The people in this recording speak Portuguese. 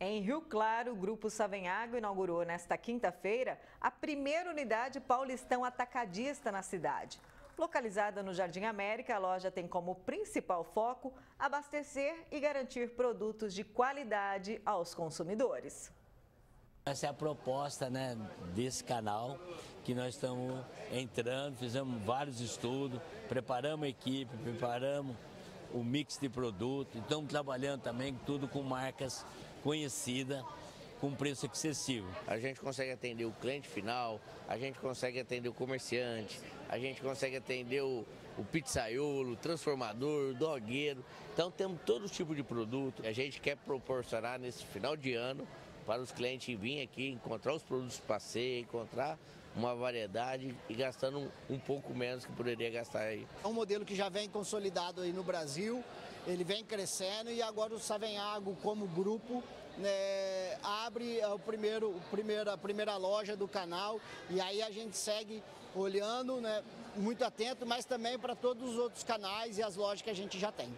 Em Rio Claro, o Grupo Savenhago inaugurou nesta quinta-feira a primeira unidade paulistão atacadista na cidade. Localizada no Jardim América, a loja tem como principal foco abastecer e garantir produtos de qualidade aos consumidores. Essa é a proposta né, desse canal que nós estamos entrando, fizemos vários estudos, preparamos a equipe, preparamos o mix de produto, estamos trabalhando também tudo com marcas conhecida com preço excessivo. A gente consegue atender o cliente final, a gente consegue atender o comerciante, a gente consegue atender o, o pizzaiolo, o transformador, o dogueiro. Então temos todo tipo de produto. A gente quer proporcionar nesse final de ano para os clientes virem aqui, encontrar os produtos passeio, encontrar uma variedade e gastando um, pouco menos que poderia gastar aí. É um modelo que já vem consolidado aí no Brasil, ele vem crescendo e agora o Savenhago como grupo né, abre o primeiro, o primeiro, a primeira loja do canal e aí a gente segue olhando, né, muito atento, mas também para todos os outros canais e as lojas que a gente já tem.